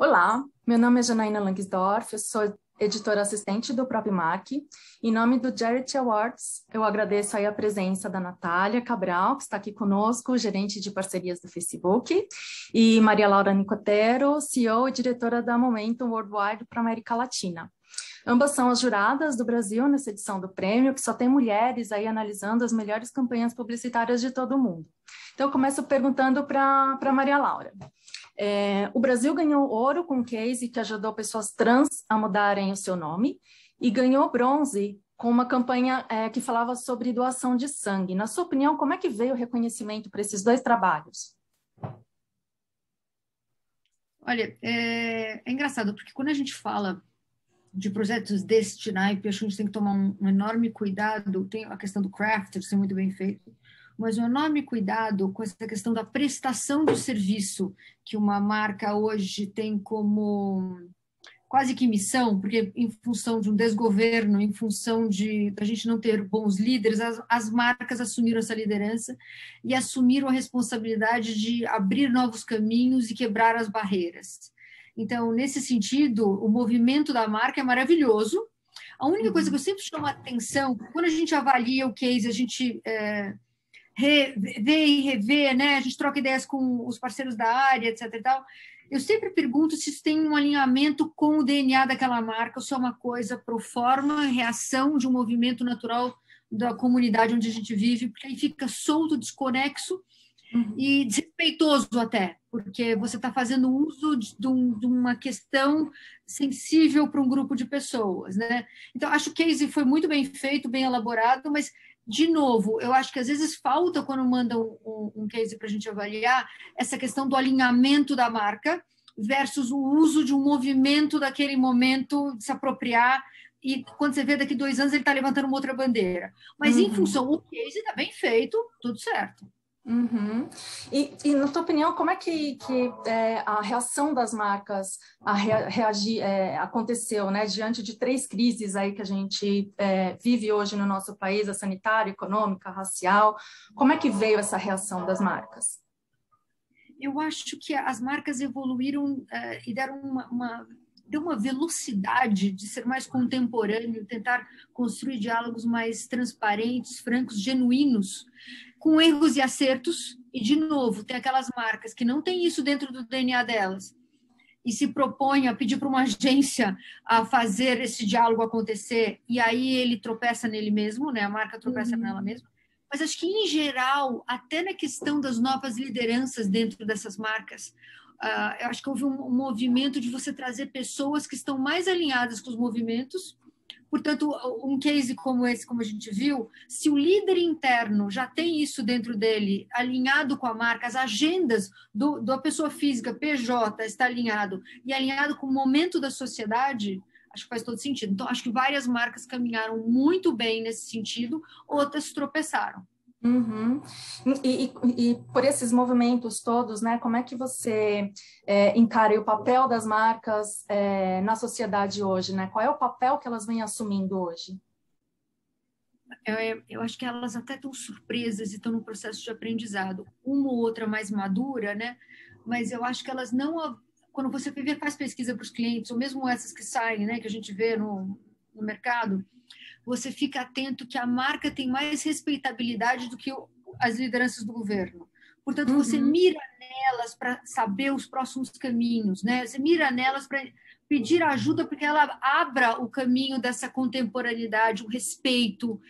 Olá, meu nome é Janaína Langsdorff, eu sou editora assistente do MAC. Em nome do Jarrett Awards, eu agradeço aí a presença da Natália Cabral, que está aqui conosco, gerente de parcerias do Facebook, e Maria Laura Nicotero, CEO e diretora da Momentum Worldwide para a América Latina. Ambas são as juradas do Brasil nessa edição do prêmio, que só tem mulheres aí analisando as melhores campanhas publicitárias de todo o mundo. Então, eu começo perguntando para Maria Laura. É, o Brasil ganhou ouro com o case que ajudou pessoas trans a mudarem o seu nome e ganhou bronze com uma campanha é, que falava sobre doação de sangue. Na sua opinião, como é que veio o reconhecimento para esses dois trabalhos? Olha, é, é, engraçado, porque quando a gente fala de projetos deste naipe, acho que a gente tem que tomar um, um enorme cuidado. Tem a questão do craft, ser muito bem feito, mas um enorme cuidado com essa questão da prestação do serviço que uma marca hoje tem como quase que missão, porque em função de um desgoverno, em função de a gente não ter bons líderes, as, as marcas assumiram essa liderança e assumiram a responsabilidade de abrir novos caminhos e quebrar as barreiras. Então, nesse sentido, o movimento da marca é maravilhoso. A única coisa que eu sempre chamo a atenção, quando a gente avalia o case, a gente é, rever e rever, né? A gente troca ideias com os parceiros da área, etc. E tal. Eu sempre pergunto se isso tem um alinhamento com o DNA daquela marca, ou se é uma coisa pro forma, reação de um movimento natural da comunidade onde a gente vive, porque aí fica solto, desconexo uhum. e desrespeitoso até, porque você está fazendo uso de, de, uma questão sensível para um grupo de pessoas, né? Então, acho que o case foi muito bem feito, bem elaborado, mas de novo, eu acho que às vezes falta, quando mandam um, um case para a gente avaliar, essa questão do alinhamento da marca versus o uso de um movimento daquele momento de se apropriar e quando você vê daqui dois anos ele está levantando uma outra bandeira. Mas uhum. em função, o case está bem feito, tudo certo. Uhum. E, e, na tua opinião, como é que, que é, a reação das marcas a reagir, é, aconteceu, né, diante de três crises aí que a gente é, vive hoje no nosso país, a sanitária, econômica, racial, como é que veio essa reação das marcas? Eu acho que as marcas evoluíram é, e deram uma, uma deu uma velocidade de ser mais contemporâneo, tentar construir diálogos mais transparentes, francos, genuínos, com erros e acertos. E, de novo, tem aquelas marcas que não têm isso dentro do DNA delas e se propõem a pedir para uma agência a fazer esse diálogo acontecer, e aí ele tropeça nele mesmo, né? a marca tropeça uhum. nela mesma. Mas acho que, em geral, até na questão das novas lideranças dentro dessas marcas, uh, eu acho que houve um, um movimento de você trazer pessoas que estão mais alinhadas com os movimentos. Portanto, um case como esse, como a gente viu, se o líder interno já tem isso dentro dele, alinhado com a marca, as agendas do, da pessoa física, PJ, está alinhado, e alinhado com o momento da sociedade, acho que faz todo sentido. Então, acho que várias marcas caminharam muito bem nesse sentido, outras tropeçaram. Uhum. E, e, e, por esses movimentos todos, né, como é que você é, encara o papel das marcas é, na sociedade hoje? Né? Qual é o papel que elas vêm assumindo hoje? Eu, eu acho que elas até estão surpresas e estão no processo de aprendizado. Uma ou outra mais madura, né? mas eu acho que elas não. Quando você faz pesquisa para os clientes, ou mesmo essas que saem, né, que a gente vê no, no mercado, você fica atento que a marca tem mais respeitabilidade do que as lideranças do governo. Portanto, uhum. você mira nelas para saber os próximos caminhos, né? Você mira nelas para pedir ajuda porque ela abra o caminho dessa contemporaneidade, o respeito.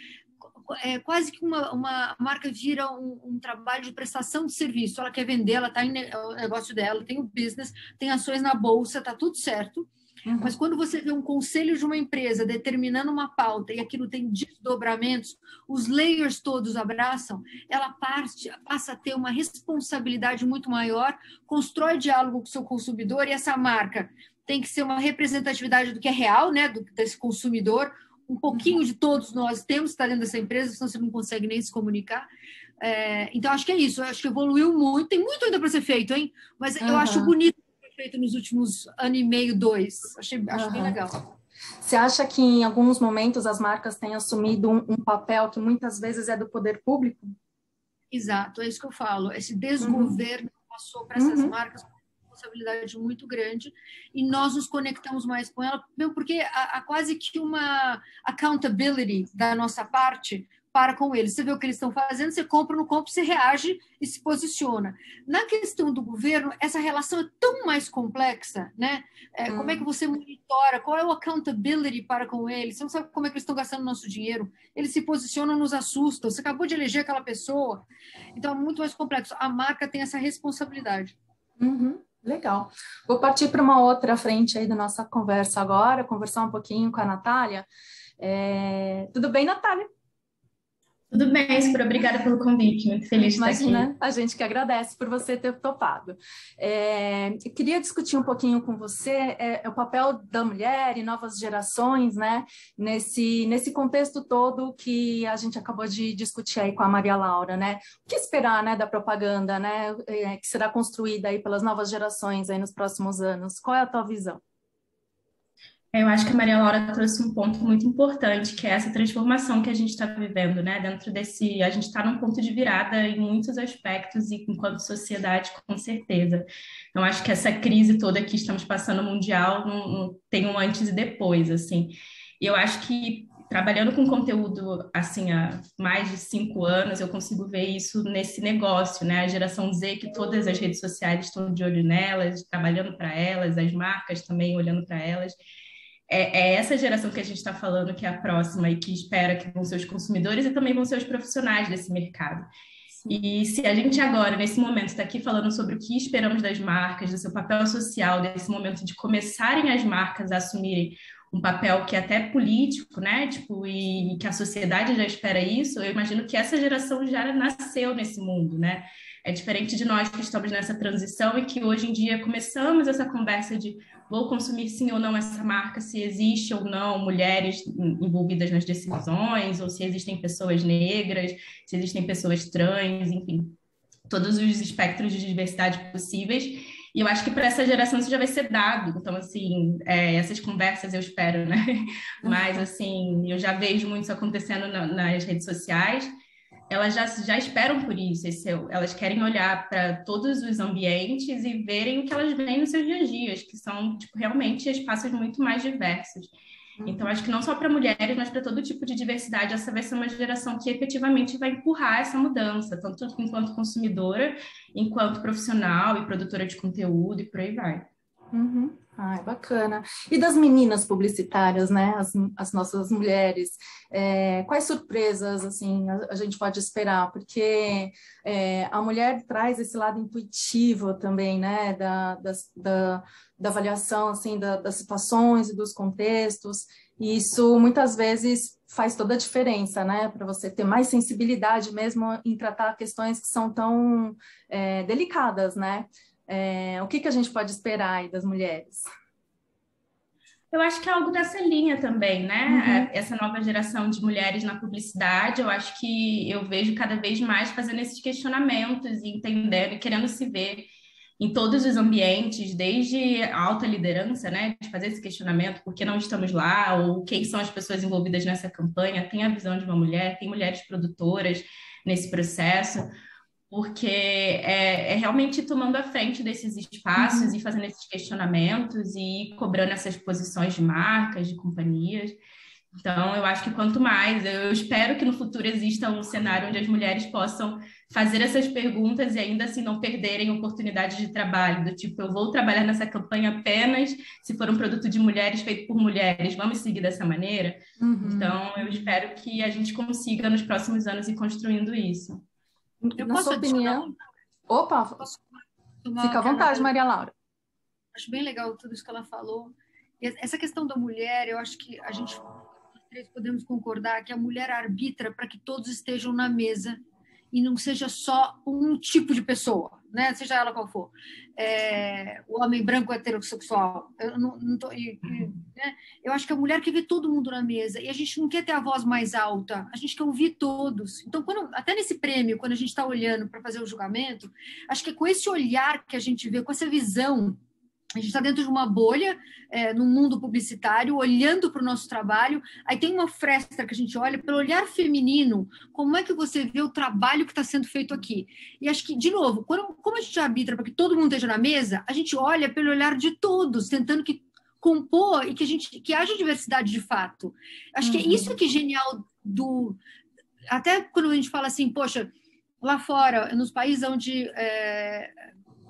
É quase que uma, uma marca vira um, um trabalho de prestação de serviço. Ela quer vender, ela está em o negócio dela, tem o business, tem ações na bolsa, está tudo certo Uhum. Mas quando você vê um conselho de uma empresa determinando uma pauta e aquilo tem desdobramentos, os layers todos abraçam, ela parte, passa a ter uma responsabilidade muito maior, constrói diálogo com o seu consumidor e essa marca tem que ser uma representatividade do que é real, né, do, desse consumidor. Um pouquinho de todos nós temos que estar dentro dessa empresa, senão você não consegue nem se comunicar. É, então, acho que é isso. Eu acho que evoluiu muito. Tem muito ainda para ser feito, hein? Mas uhum. eu acho bonito feito nos últimos ano e meio, dois. Achei, acho uhum. bem legal. Você acha que em alguns momentos as marcas têm assumido um, um, papel que muitas vezes é do poder público? Exato, é isso que eu falo. Esse desgoverno uhum. passou para essas uhum. marcas responsabilidade muito grande e nós nos conectamos mais com ela, porque há, há quase que uma accountability da nossa parte para com eles. Você vê o que eles estão fazendo, você compra, não compra, você reage e se posiciona. Na questão do governo, essa relação é tão mais complexa, né? É, hum. Como é que você monitora? Qual é o accountability para com eles? Você não sabe como é que eles estão gastando nosso dinheiro. Eles se posicionam, nos assustam. Você acabou de eleger aquela pessoa. Então, é muito mais complexo. A marca tem essa responsabilidade. Uhum. Legal. Vou partir para uma outra frente aí da nossa conversa agora, conversar um pouquinho com a Natália. É... Tudo bem, Natália? Tudo bem, super obrigada pelo convite, muito feliz de Imagina, estar aqui. A gente que agradece por você ter topado. É, eu queria discutir um pouquinho com você é, é, o papel da mulher e novas gerações, né, nesse, nesse contexto todo que a gente acabou de discutir aí com a Maria Laura, né? O que esperar, né, da propaganda, né, é, que será construída aí pelas novas gerações aí nos próximos anos? Qual é a tua visão? Eu acho que a Maria Laura trouxe um ponto muito importante, que é essa transformação que a gente está vivendo, né? Dentro desse, a gente está num ponto de virada em muitos aspectos e enquanto sociedade, com certeza. Então, acho que essa crise toda que estamos passando mundial não, não tem um antes e depois, assim. E eu acho que trabalhando com conteúdo assim há mais de cinco anos, eu consigo ver isso nesse negócio, né? A geração Z, que todas as redes sociais estão de olho nelas, trabalhando para elas, as marcas também olhando para elas é, é, essa geração que a gente está falando que é a próxima e que espera que vão ser os consumidores e também vão ser os profissionais desse mercado. E se a gente agora, nesse momento, está aqui falando sobre o que esperamos das marcas, do seu papel social, desse momento de começarem as marcas a assumirem um papel que é até político, né? Tipo, e que a sociedade já espera isso, eu imagino que essa geração já nasceu nesse mundo, né? É diferente de nós que estamos nessa transição e que hoje em dia começamos essa conversa de vou consumir sim ou não essa marca, se existe ou não mulheres envolvidas nas decisões, ou se existem pessoas negras, se existem pessoas trans, enfim, todos os espectros de diversidade possíveis. E eu acho que para essa geração isso já vai ser dado. Então, assim, é, essas conversas eu espero, né? Mas, assim, eu já vejo muito isso acontecendo na, nas redes sociais elas já, já esperam por isso, elas querem olhar para todos os ambientes e verem o que elas veem nos seus dias a dias, que são tipo, realmente espaços muito mais diversos. Uhum. Então, acho que não só para mulheres, mas para todo tipo de diversidade, essa vai ser uma geração que efetivamente vai empurrar essa mudança, tanto enquanto consumidora, enquanto profissional e produtora de conteúdo e por aí vai. Uhum. Ai, bacana. E das meninas publicitárias, né? As, as nossas mulheres, é, quais surpresas assim a, a, gente pode esperar? Porque é, a mulher traz esse lado intuitivo também, né? Da, da, da avaliação assim da, das situações e dos contextos. E isso muitas vezes faz toda a diferença, né? Para você ter mais sensibilidade mesmo em tratar questões que são tão é, delicadas, né? É, o que, que a gente pode esperar aí das mulheres? Eu acho que é algo dessa linha também, né? Uhum. É, essa nova geração de mulheres na publicidade, eu acho que eu vejo cada vez mais fazendo esses questionamentos e entendendo e querendo se ver em todos os ambientes, desde a alta liderança, né, de fazer esse questionamento, por que não estamos lá, ou quem são as pessoas envolvidas nessa campanha, tem a visão de uma mulher, tem mulheres produtoras nesse processo, porque é, é, realmente tomando a frente desses espaços uhum. e fazendo esses questionamentos e cobrando essas posições de marcas, de companhias. Então, eu acho que quanto mais, eu espero que no futuro exista um cenário onde as mulheres possam fazer essas perguntas e ainda assim não perderem oportunidades de trabalho, do tipo, eu vou trabalhar nessa campanha apenas se for um produto de mulheres feito por mulheres, vamos seguir dessa maneira? Uhum. Então, eu espero que a gente consiga nos próximos anos ir construindo isso. Eu Na sua opinião. Opa, fica à vontade, Maria Laura. Acho bem legal tudo isso que ela falou. E essa questão da mulher, eu acho que a gente três podemos concordar que a mulher arbitra para que todos estejam na mesa e não seja só um tipo de pessoa, né? Seja ela qual for. É, o homem branco heterossexual. Eu, não, não tô, e, e, né? eu acho que a mulher quer ver todo mundo na mesa e a gente não quer ter a voz mais alta, a gente quer ouvir todos. Então, quando, até nesse prêmio, quando a gente está olhando para fazer o julgamento, acho que é com esse olhar que a gente vê, com essa visão a gente está dentro de uma bolha é, no mundo publicitário, olhando para o nosso trabalho. Aí tem uma fresta que a gente olha pelo olhar feminino. Como é que você vê o trabalho que está sendo feito aqui? E acho que, de novo, quando, como a gente arbitra para que todo mundo esteja na mesa, a gente olha pelo olhar de todos, tentando que compor e que a gente que haja diversidade de fato. Acho uhum. que é isso que é genial do até quando a gente fala assim, poxa, lá fora, nos países onde é,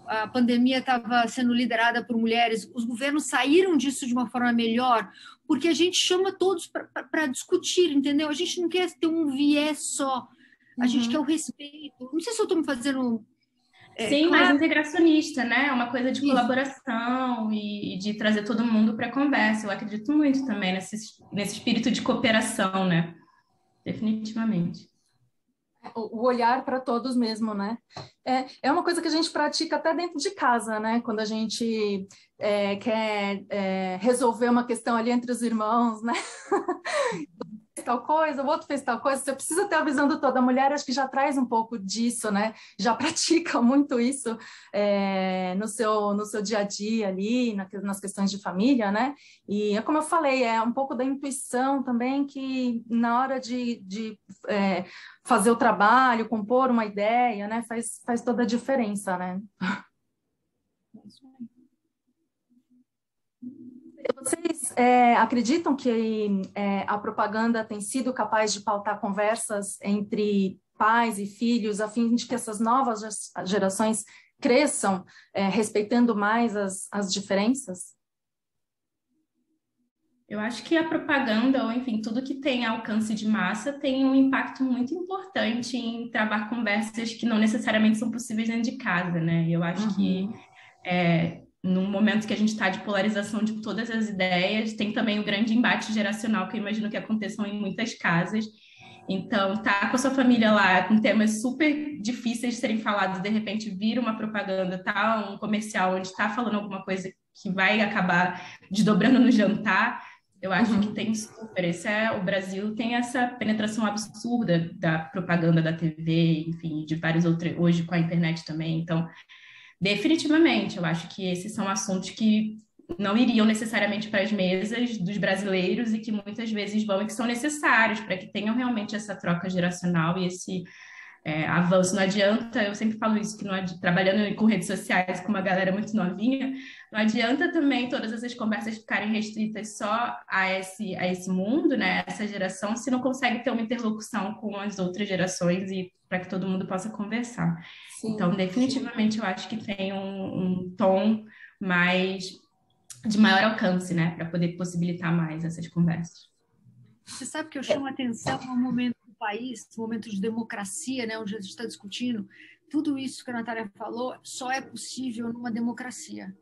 a pandemia estava sendo liderada por mulheres, os governos saíram disso de uma forma melhor, porque a gente chama todos para discutir, entendeu? A gente não quer ter um viés só, a uhum. gente quer o respeito. Não sei se eu estou me fazendo. É, Sim, claro. mais integracionista, né? É uma coisa de Isso. colaboração e, e, de trazer todo mundo para a conversa. Eu acredito muito também nesse, nesse espírito de cooperação, né? Definitivamente o olhar para todos mesmo, né? É, é uma coisa que a gente pratica até dentro de casa, né? Quando a gente é, quer é, resolver uma questão ali entre os irmãos, né? tal coisa, o outro fez tal coisa, você precisa ter a visão do todo. A mulher acho que já traz um pouco disso, né? Já pratica muito isso é, no, seu, no seu dia a dia ali, na, nas questões de família, né? E é como eu falei, é um pouco da intuição também que na hora de, de é, fazer o trabalho, compor uma ideia, né? Faz, faz toda a diferença, né? É isso aí. Vocês é, acreditam que é, a propaganda tem sido capaz de pautar conversas entre pais e filhos, a fim de que essas novas gerações cresçam é, respeitando mais as, as diferenças? Eu acho que a propaganda, ou enfim, tudo que tem alcance de massa, tem um impacto muito importante em travar conversas que não necessariamente são possíveis dentro de casa, né? Eu acho uhum. que é, num momento que a gente está de polarização de todas as ideias, tem também o grande embate geracional que eu imagino que aconteçam em muitas casas. Então, tá com a sua família lá, com temas super difíceis de serem falados, de repente vira uma propaganda, tá um comercial onde está falando alguma coisa que vai acabar desdobrando no jantar, eu acho uhum. que tem super. Esse é, o Brasil tem essa penetração absurda da propaganda da TV, enfim, de vários outros, hoje com a internet também. Então, Definitivamente, eu acho que esses são assuntos que não iriam necessariamente para as mesas dos brasileiros e que muitas vezes vão e que são necessários para que tenham realmente essa troca geracional e esse é, avanço. Não adianta, eu sempre falo isso, que não trabalhando com redes sociais com uma galera muito novinha, não adianta também todas essas conversas ficarem restritas só a esse, a esse mundo, né, essa geração, se não consegue ter uma interlocução com as outras gerações e para que todo mundo possa conversar. Sim, então, definitivamente, sim. eu acho que tem um, um tom mais de maior alcance, né, para poder possibilitar mais essas conversas. Você sabe que eu chamo a atenção no momento país, momento de democracia, né, onde a gente está discutindo, tudo isso que a Natália falou só é possível numa democracia,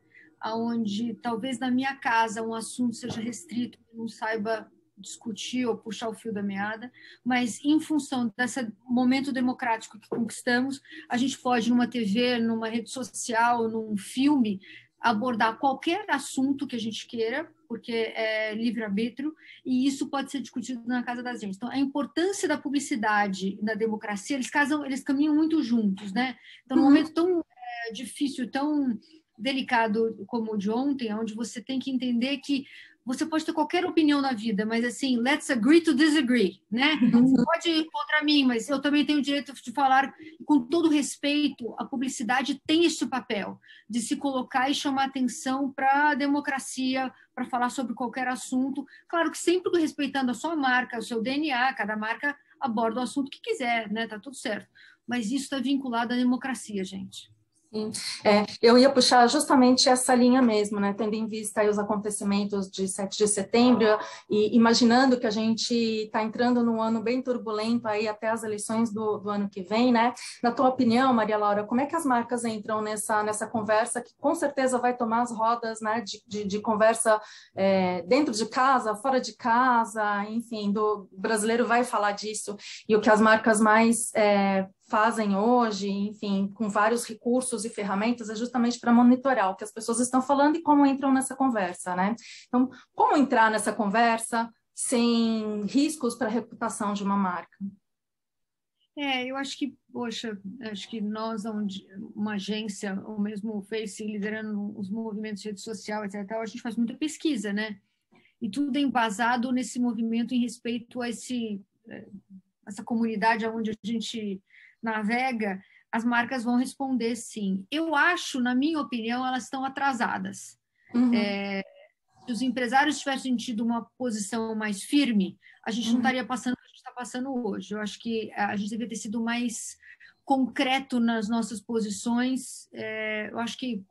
onde talvez na minha casa um assunto seja restrito, não saiba discutir ou puxar o fio da meada, mas em função desse momento democrático que conquistamos, a gente pode, numa TV, numa rede social, num filme, abordar qualquer assunto que a gente queira, porque é livre-arbítrio, e isso pode ser discutido na casa das gente. Então, a importância da publicidade na democracia, eles casam, eles caminham muito juntos, né? Então, num uhum. momento tão é, difícil, tão delicado como o de ontem, onde você tem que entender que você pode ter qualquer opinião na vida, mas assim, let's agree to disagree, né? Você pode ir contra mim, mas eu também tenho o direito de falar com todo respeito. A publicidade tem esse papel de se colocar e chamar atenção para a democracia, para falar sobre qualquer assunto. Claro que sempre respeitando a sua marca, o seu DNA, cada marca aborda o assunto que quiser, né? Tá tudo certo. Mas isso está vinculado à democracia, gente. Sim. É, eu ia puxar justamente essa linha mesmo, né, tendo em vista os acontecimentos de 7 de setembro e imaginando que a gente está entrando num ano bem turbulento aí até as eleições do, do, ano que vem, né? Na tua opinião, Maria Laura, como é que as marcas entram nessa, nessa conversa que com certeza vai tomar as rodas, né, de, de, de conversa é, dentro de casa, fora de casa, enfim, do brasileiro vai falar disso e o que as marcas mais é, fazem hoje, enfim, com vários recursos e ferramentas, é justamente para monitorar o que as pessoas estão falando e como entram nessa conversa, né? Então, como entrar nessa conversa sem riscos para a reputação de uma marca? É, eu acho que, poxa, acho que nós, uma agência, ou mesmo o Face, liderando os movimentos de rede social, etc., a gente faz muita pesquisa, né? E tudo é embasado nesse movimento em respeito a esse, eh, essa comunidade onde a gente navega, as marcas vão responder sim. Eu acho, na minha opinião, elas estão atrasadas. Uhum. É, se os empresários tivessem tido uma posição mais firme, a gente uhum. não estaria passando o que a gente está passando hoje. Eu acho que a gente deveria ter sido mais concreto nas nossas posições. É, eu acho que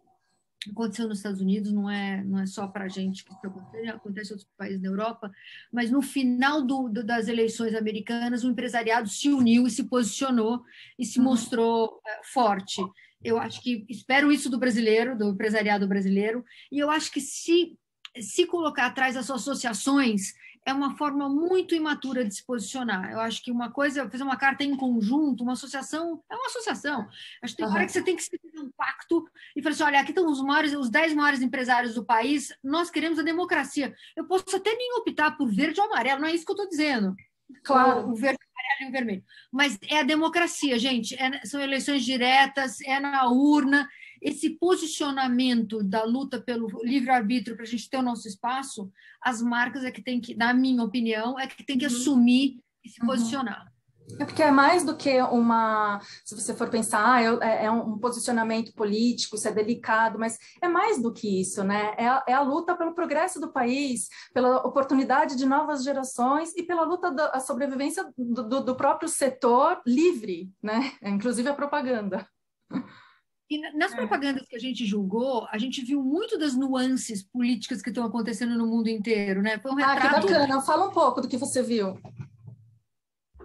aconteceu nos Estados Unidos, não é, não é só para a gente que isso acontece, acontece em outros países da Europa, mas no final do, do, das eleições americanas, o empresariado se uniu e se posicionou e se uhum. mostrou é, forte. Eu acho que espero isso do brasileiro, do empresariado brasileiro, e eu acho que se se colocar atrás das associações é uma forma muito imatura de se posicionar. Eu acho que uma coisa, fazer uma carta em conjunto, uma associação, é uma associação. Acho que tem uhum. que você tem que fazer um pacto e falar assim: olha, aqui estão os maiores, os 10 maiores empresários do país, nós queremos a democracia. Eu posso até nem optar por verde ou amarelo, não é isso que eu estou dizendo. Claro. O verde, amarelo e o vermelho. Mas é a democracia, gente. É, são eleições diretas, é na urna esse posicionamento da luta pelo livre-arbítrio para a gente ter o nosso espaço, as marcas é que tem que, na minha opinião, é que tem que uhum. assumir e se uhum. posicionar. É porque é mais do que uma, se você for pensar, ah, é, é, um posicionamento político, isso é delicado, mas é mais do que isso, né? É a, é a luta pelo progresso do país, pela oportunidade de novas gerações e pela luta da sobrevivência do, do, do próprio setor livre, né? Inclusive a propaganda. E nas é. propagandas que a gente julgou, a gente viu muito das nuances políticas que estão acontecendo no mundo inteiro, né? Foi um retrato... Ah, que bacana. Fala um pouco do que você viu.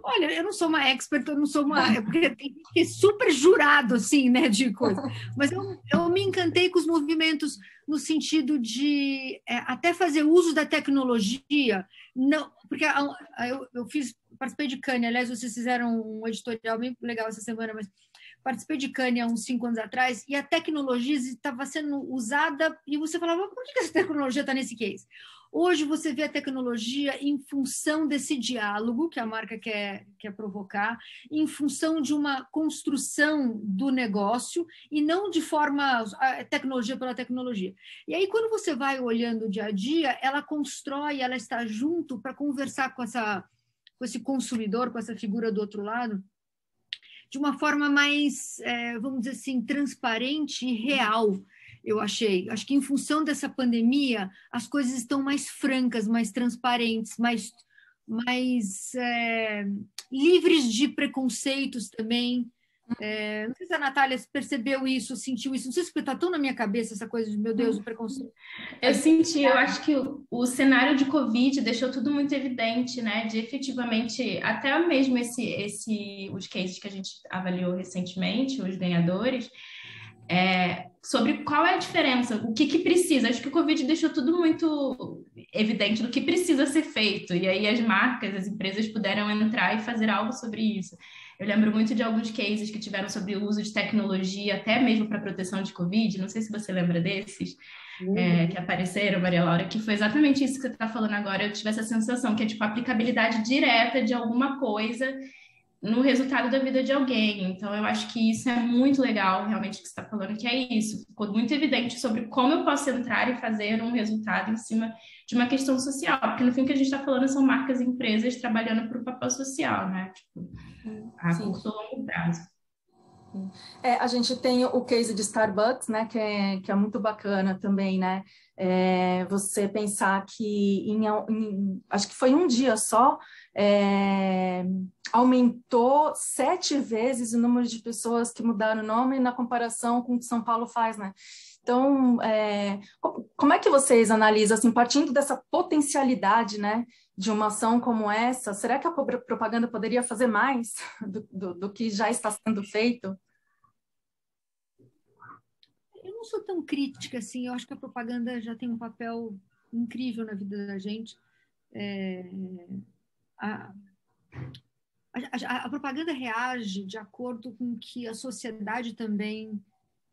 Olha, eu não sou uma expert, eu não sou uma... É porque tem que super jurado, assim, né, de coisa. Mas eu, eu me encantei com os movimentos no sentido de é, até fazer uso da tecnologia, não, porque eu, eu fiz, participei de Cane, aliás, vocês fizeram um editorial bem legal essa semana, mas participei de Cane há uns cinco anos atrás e a tecnologia estava sendo usada e você falava, por que essa tecnologia está nesse case? Hoje você vê a tecnologia em função desse diálogo que a marca quer, quer provocar, em função de uma construção do negócio e não de forma tecnologia pela tecnologia. E aí, quando você vai olhando o dia a dia, ela constrói, ela está junto para conversar com, essa, com esse consumidor, com essa figura do outro lado, de uma forma mais, é, vamos dizer assim, transparente e real, eu achei. Acho que em função dessa pandemia, as coisas estão mais francas, mais transparentes, mais, mais é, livres de preconceitos também. É, não sei se a Natália percebeu isso, sentiu isso. Não sei se está tão na minha cabeça essa coisa de, meu Deus, o preconceito. Eu senti, eu acho que o, o, cenário de Covid deixou tudo muito evidente, né? De efetivamente, até mesmo esse, esse, os cases que a gente avaliou recentemente, os ganhadores, é, sobre qual é a diferença, o que, que precisa. Acho que o Covid deixou tudo muito evidente do que precisa ser feito. E aí as marcas, as empresas puderam entrar e fazer algo sobre isso. Eu lembro muito de alguns cases que tiveram sobre o uso de tecnologia, até mesmo para proteção de Covid. Não sei se você lembra desses. Uhum. É, que apareceram, Maria Laura, que foi exatamente isso que você está falando agora. Eu tive essa sensação que é tipo a aplicabilidade direta de alguma coisa no resultado da vida de alguém. Então, eu acho que isso é muito legal, realmente, que você está falando, que é isso. Ficou muito evidente sobre como eu posso entrar e fazer um resultado em cima de uma questão social, porque no fim o que a gente está falando são marcas e empresas trabalhando para o papel social, né? Tipo, a Sim. curto ou longo prazo. É, a gente tem o case de Starbucks, né, que é, que é muito bacana também, né? É, você pensar que em, em, acho que foi um dia só é, aumentou sete vezes o número de pessoas que mudaram o nome na comparação com o que São Paulo faz, né? Então, é, como é que vocês analisam, assim, partindo dessa potencialidade, né, de uma ação como essa, será que a propaganda poderia fazer mais do, do, do que já está sendo feito? Eu não sou tão crítica assim, eu acho que a propaganda já tem um papel incrível na vida da gente. É, a, a, a, propaganda reage de acordo com que a sociedade também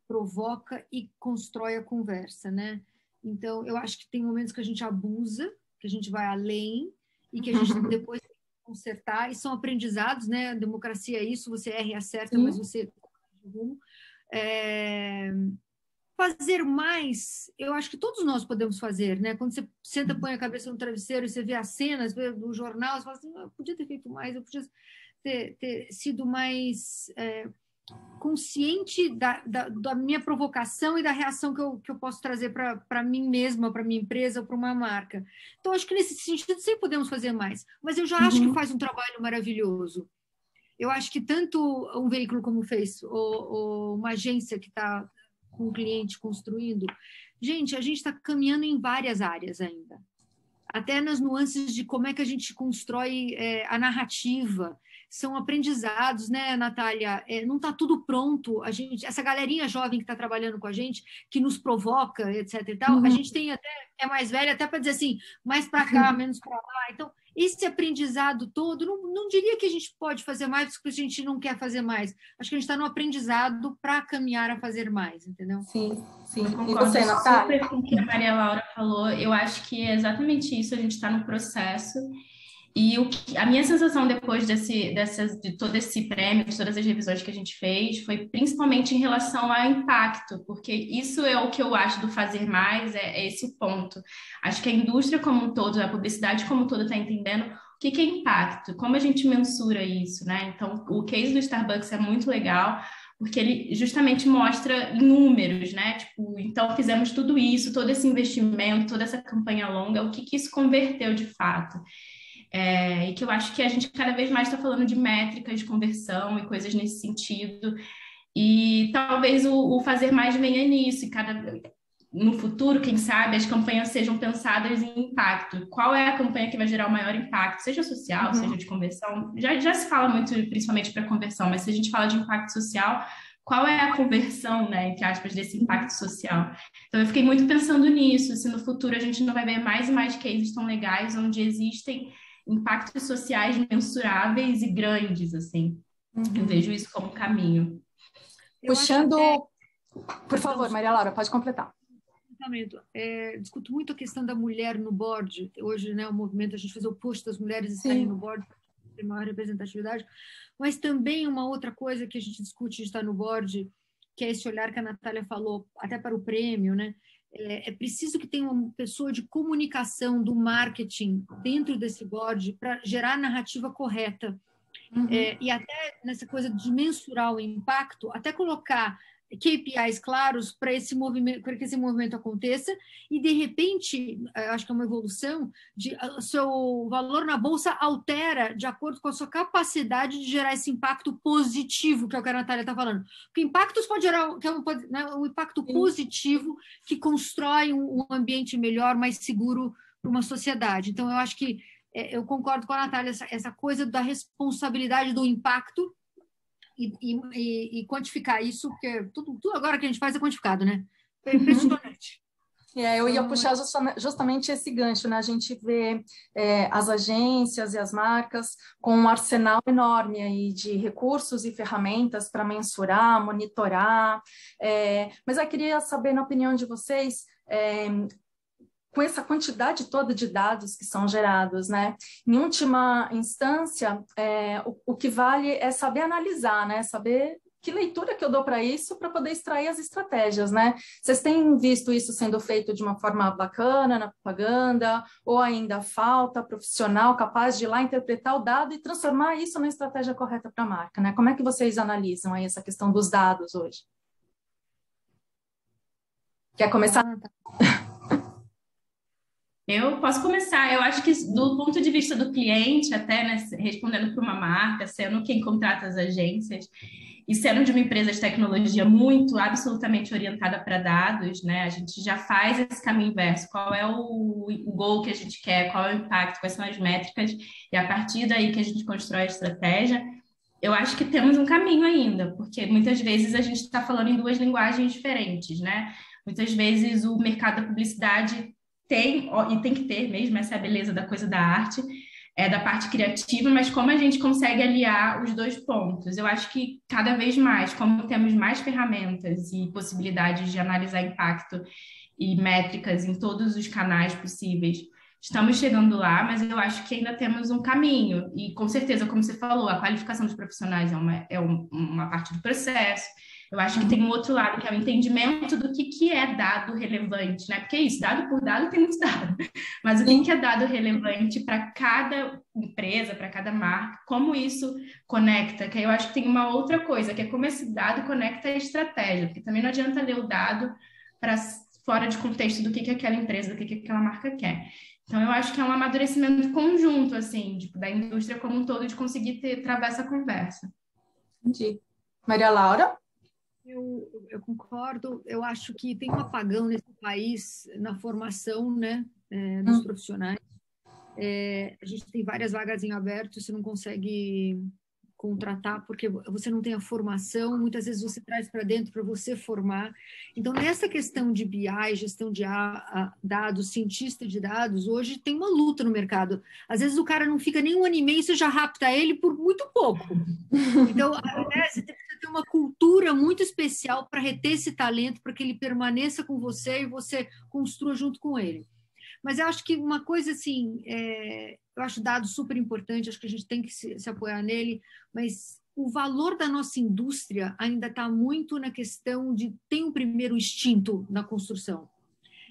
provoca e constrói a conversa, né? Então, eu acho que tem momentos que a gente abusa, que a gente vai além e que a gente depois consertar, e são aprendizados, né? A democracia é isso, você erra e acerta, Sim. mas você é... Fazer mais, eu acho que todos nós podemos fazer, né? Quando você senta, põe a cabeça no travesseiro e você vê as cenas do jornal, você fala assim, ah, eu podia ter feito mais, eu podia ter, ter sido mais é, consciente da, da, da, minha provocação e da reação que eu, que eu posso trazer para mim mesma, para minha empresa ou para uma marca. Então, acho que nesse sentido sempre podemos fazer mais, mas eu já acho que uhum. faz um trabalho maravilhoso. Eu acho que tanto um veículo como fez, ou, ou uma agência que está com um cliente construindo, gente, a gente está caminhando em várias áreas ainda. Até nas nuances de como é que a gente constrói é, a narrativa, são aprendizados, né, Natália? É, não está tudo pronto. A gente, essa galerinha jovem que está trabalhando com a gente, que nos provoca, etc. E tal, uhum. a gente tem até é mais velha até para dizer assim, mais para cá, uhum. menos para lá. Então, esse aprendizado todo, não, não diria que a gente pode fazer mais porque a gente não quer fazer mais. Acho que a gente está no aprendizado para caminhar a fazer mais, entendeu? Sim, sim. Eu concordo e você, Natália? super com o que a Maria Laura falou. Eu acho que é exatamente isso. A gente está no processo e o que, a minha sensação depois desse, de todo esse prêmio, de todas as revisões que a gente fez, foi principalmente em relação ao impacto, porque isso é o que eu acho do fazer mais, é, é esse ponto. Acho que a indústria como um todo, a publicidade como um todo está entendendo o que, que é impacto, como a gente mensura isso, né? Então, o case do Starbucks é muito legal, porque ele justamente mostra números, né? Tipo, então fizemos tudo isso, todo esse investimento, toda essa campanha longa, o que, que isso converteu de fato. É, e que eu acho que a gente cada vez mais está falando de métricas de conversão e coisas nesse sentido. E talvez o, o, fazer mais venha nisso, e cada no futuro, quem sabe, as campanhas sejam pensadas em impacto. Qual é a campanha que vai gerar o maior impacto, seja social, uhum. seja de conversão? Já, já se fala muito, principalmente para conversão, mas se a gente fala de impacto social, qual é a conversão, né, entre aspas, desse impacto social? Então, eu fiquei muito pensando nisso, se no futuro a gente não vai ver mais e mais cases tão legais, onde existem impactos sociais mensuráveis e grandes, assim. Uhum. Eu vejo isso como caminho. Puxando... Por favor, Maria Laura, pode completar. É, discuto muito a questão da mulher no board. Hoje, né, o movimento, a gente fez o push das mulheres estarem no board, ter maior representatividade. Mas também uma outra coisa que a gente discute de estar no board, que é esse olhar que a Natália falou, até para o prêmio, né? É, é preciso que tenha uma pessoa de comunicação do marketing dentro desse board para gerar a narrativa correta. Uhum. É, e até nessa coisa de mensurar o impacto, até colocar KPIs claros para esse movimento, para que esse movimento aconteça e de repente, acho que é uma evolução de ah, o seu valor na bolsa altera de acordo com a sua capacidade de gerar esse impacto positivo que é o que a Natália está falando. Porque impactos pode gerar que é um, né, um impacto Sim. positivo que constrói um, um ambiente melhor, mais seguro para uma sociedade. Então eu acho que é, eu concordo com a Natália essa, essa coisa da responsabilidade do impacto e, e, e, quantificar isso, porque tudo, tudo agora que a gente faz é quantificado, né? É impressionante. É, eu ia então, puxar justamente esse gancho, né? A gente vê é, as agências e as marcas com um arsenal enorme aí de recursos e ferramentas para mensurar, monitorar. É, mas eu queria saber, na opinião de vocês, é, com essa quantidade toda de dados que são gerados, né? Em última instância, é, o, o, que vale é saber analisar, né? Saber que leitura que eu dou para isso para poder extrair as estratégias, né? Vocês têm visto isso sendo feito de uma forma bacana na propaganda, ou ainda falta profissional capaz de ir lá interpretar o dado e transformar isso na estratégia correta para a marca, né? Como é que vocês analisam aí essa questão dos dados hoje? Quer começar? Ah, tá. Eu posso começar. Eu acho que, do ponto de vista do cliente, até né, respondendo para uma marca, sendo quem contrata as agências e sendo de uma empresa de tecnologia muito, absolutamente orientada para dados, né, a gente já faz esse caminho inverso. Qual é o, o gol que a gente quer? Qual é o impacto? Quais são as métricas? E a partir daí que a gente constrói a estratégia. Eu acho que temos um caminho ainda, porque muitas vezes a gente está falando em duas linguagens diferentes, né? Muitas vezes o mercado da publicidade tem, e tem que ter mesmo, essa é beleza da coisa da arte, é da parte criativa, mas como a gente consegue aliar os dois pontos? Eu acho que cada vez mais, como temos mais ferramentas e possibilidades de analisar impacto e métricas em todos os canais possíveis, estamos chegando lá, mas eu acho que ainda temos um caminho. E com certeza, como você falou, a qualificação dos profissionais é uma, é uma parte do processo. Eu acho que tem um outro lado, que é o entendimento do que, que é dado relevante, né? Porque é isso, dado por dado tem muito dado, mas o que, que é dado relevante para cada empresa, para cada marca, como isso conecta, que aí eu acho que tem uma outra coisa, que é como esse dado conecta a estratégia, porque também não adianta ler o dado para fora de contexto do que, que aquela empresa, do que, que aquela marca quer. Então, eu acho que é um amadurecimento conjunto, assim, tipo, da indústria como um todo, de conseguir ter, travar essa conversa. Entendi. Maria Laura? Eu, eu, concordo. Eu acho que tem um apagão nesse país na formação né, é, dos hum. profissionais. É, a gente tem várias vagas em aberto, você não consegue contratar porque você não tem a formação, muitas vezes você traz para dentro para você formar. Então, nessa questão de BI, gestão de dados, cientista de dados, hoje tem uma luta no mercado. Às vezes o cara não fica nem um ano e meio, você já rapta ele por muito pouco. Então, você tem que ter uma cultura muito especial para reter esse talento, para que ele permaneça com você e você construa junto com ele. Mas eu acho que uma coisa assim, é, eu acho dado super importante, acho que a gente tem que se, se apoiar nele, mas o valor da nossa indústria ainda está muito na questão de tem um primeiro instinto na construção.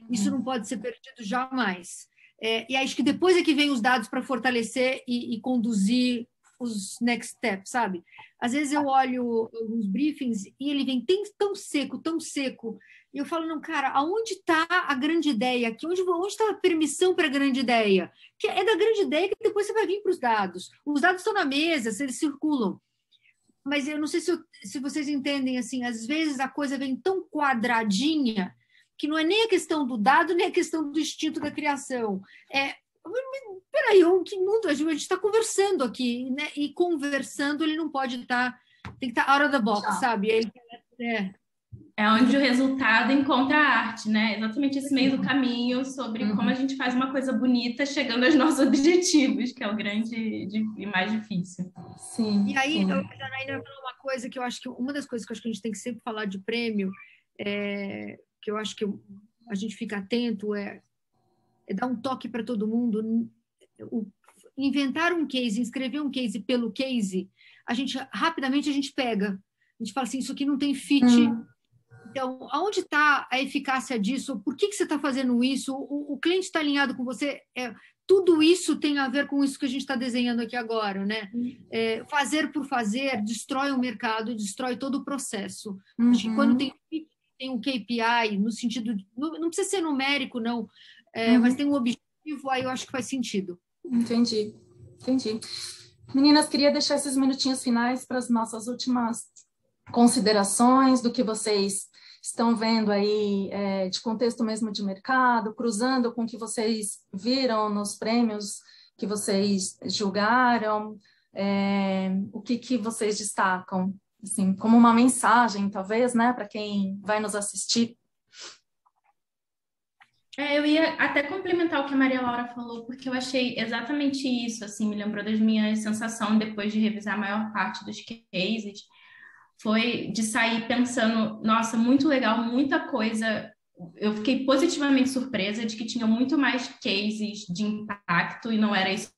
Isso não pode ser perdido jamais. É, e acho que depois é que vem os dados para fortalecer e, e, conduzir os next steps, sabe? Às vezes eu olho alguns briefings e ele vem tão seco, tão seco, e eu falo, não, cara, aonde está a grande ideia aqui? Onde está a permissão para a grande ideia? Que é da grande ideia que depois você vai vir para os dados. Os dados estão na mesa, eles circulam. Mas eu não sei se, eu, se vocês entendem, assim, às vezes a coisa vem tão quadradinha que não é nem a questão do dado, nem a questão do instinto da criação. É, peraí, que mundo? A gente está conversando aqui, né? E conversando, ele não pode estar, tá, tem que estar tá out of the box, sabe? Ele, é, é onde o resultado encontra a arte, né? Exatamente esse meio do caminho sobre uhum. como a gente faz uma coisa bonita chegando aos nossos objetivos, que é o grande e mais difícil. Sim. E aí, sim. eu, Janaína, falar uma coisa que eu acho que uma das coisas que eu acho que a gente tem que sempre falar de prêmio, é, que eu acho que a gente fica atento, é, é dar um toque para todo mundo. O, inventar um case, escrever um case pelo case, a gente rapidamente a gente pega. A gente fala assim, isso aqui não tem fit. Hum então, aonde está a eficácia disso? Por que, que você está fazendo isso? O, o cliente está alinhado com você? É, tudo isso tem a ver com isso que a gente está desenhando aqui agora, né? É, fazer por fazer destrói o mercado, destrói todo o processo. Uhum. Acho que quando uhum. tem, tem um KPI, no sentido. De, não, não, precisa ser numérico, não, é, uhum. mas tem um objetivo, aí eu acho que faz sentido. Entendi, entendi. Meninas, queria deixar esses minutinhos finais para as nossas últimas considerações do que vocês estão vendo aí é, de contexto mesmo de mercado, cruzando com o que vocês viram nos prêmios que vocês julgaram, é, o que, que vocês destacam, assim, como uma mensagem, talvez, né, para quem vai nos assistir. É, eu ia até complementar o que a Maria Laura falou, porque eu achei exatamente isso, assim, me lembrou das minhas sensações depois de revisar a maior parte dos cases, foi de sair pensando, nossa, muito legal, muita coisa. Eu fiquei positivamente surpresa de que tinha muito mais cases de impacto e não era isso.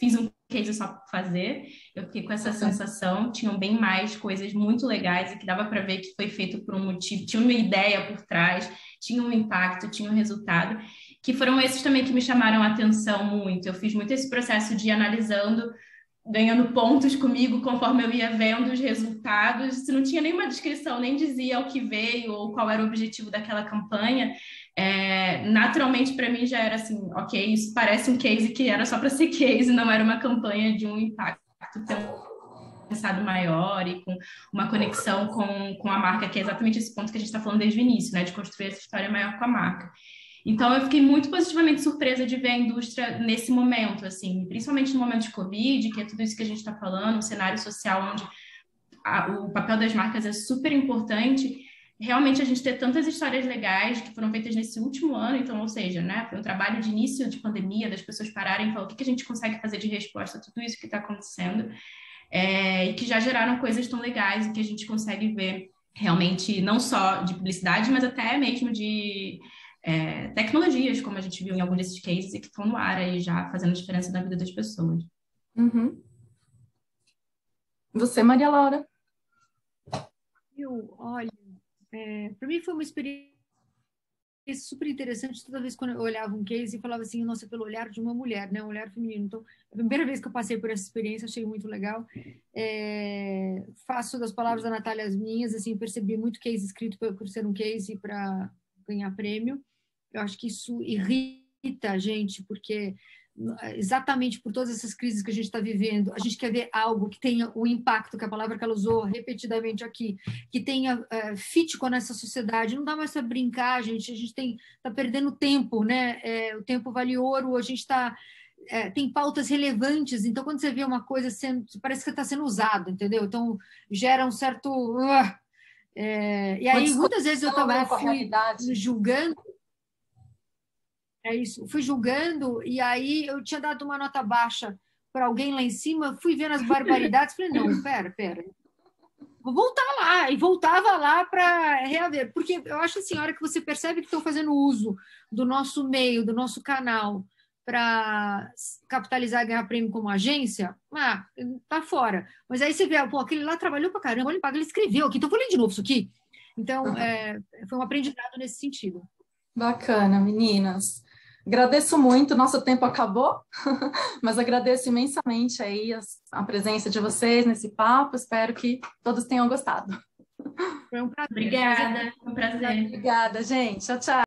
Fiz um case só para fazer, eu fiquei com essa sensação. Tinham bem mais coisas muito legais e que dava para ver que foi feito por um motivo, tinha uma ideia por trás, tinha um impacto, tinha um resultado. Que foram esses também que me chamaram a atenção muito. Eu fiz muito esse processo de analisando ganhando pontos comigo conforme eu ia vendo os resultados. Se não tinha nenhuma descrição, nem dizia o que veio ou qual era o objetivo daquela campanha, é, naturalmente para mim já era assim, ok, isso parece um case que era só para ser case, não era uma campanha de um impacto pensado maior e com uma conexão com, com a marca, que é exatamente esse ponto que a gente está falando desde o início, né, de construir essa história maior com a marca. Então, eu fiquei muito positivamente surpresa de ver a indústria nesse momento, assim, principalmente no momento de Covid, que é tudo isso que a gente está falando, um cenário social onde a, o papel das marcas é super importante. Realmente, a gente ter tantas histórias legais que foram feitas nesse último ano, então, ou seja, né, foi um trabalho de início de pandemia, das pessoas pararem e falar o que, que a gente consegue fazer de resposta a tudo isso que está acontecendo, é, e que já geraram coisas tão legais e que a gente consegue ver realmente não só de publicidade, mas até mesmo de é, tecnologias, como a gente viu em alguns desses cases, e que estão no ar aí já fazendo diferença na vida das pessoas. Uhum. Você, Maria Laura? Eu, olha, é, para mim foi uma experiência super interessante toda vez quando eu olhava um case e falava assim, nossa, pelo olhar de uma mulher, né, um olhar feminino. Então, a primeira vez que eu passei por essa experiência, achei muito legal. É, faço das palavras da Natália as minhas, assim, percebi muito case escrito por, por ser um case para ganhar prêmio. Eu acho que isso irrita a gente, porque exatamente por todas essas crises que a gente está vivendo, a gente quer ver algo que tenha o impacto, que é a palavra que ela usou repetidamente aqui, que tenha uh, fit com essa sociedade. Não dá mais para brincar, gente. A gente tem está perdendo tempo, né? É, o tempo vale ouro. A gente está é, tem pautas relevantes. Então, quando você vê uma coisa sendo, parece que está sendo usado, entendeu? Então gera um certo uh, é, e aí muitas vezes eu estava julgando é isso. Fui julgando e aí eu tinha dado uma nota baixa para alguém lá em cima, fui vendo as barbaridades, falei, não, pera, pera. Vou voltar lá. E voltava lá para reaver. Porque eu acho assim, a hora que você percebe que estão fazendo uso do nosso meio, do nosso canal, para capitalizar e ganhar prêmio como agência, ah, tá fora. Mas aí você vê, pô, aquele lá trabalhou para caramba, ele paga, ele escreveu aqui, então vou ler de novo isso aqui. Então, é, foi um aprendizado nesse sentido. Bacana, meninas. Agradeço muito, nosso tempo acabou, mas agradeço imensamente aí a, a, presença de vocês nesse papo. Espero que todos tenham gostado. Foi um prazer. Obrigada, foi um prazer. Obrigada, gente. Tchau, tchau.